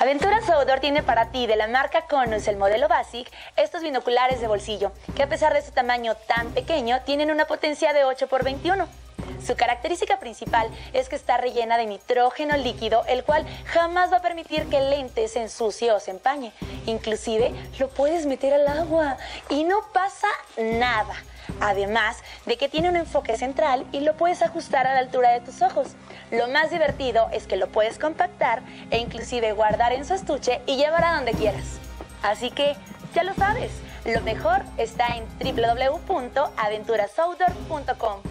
Aventuras Outdoor tiene para ti de la marca Conus el modelo Basic estos binoculares de bolsillo, que a pesar de su tamaño tan pequeño, tienen una potencia de 8 x 21. Su característica principal es que está rellena de nitrógeno líquido, el cual jamás va a permitir que el lente se ensucie o se empañe. Inclusive lo puedes meter al agua y no pasa nada. Además de que tiene un enfoque central y lo puedes ajustar a la altura de tus ojos. Lo más divertido es que lo puedes compactar e inclusive guardar en su estuche y llevar a donde quieras. Así que ya lo sabes, lo mejor está en www.aventurasoutdoor.com.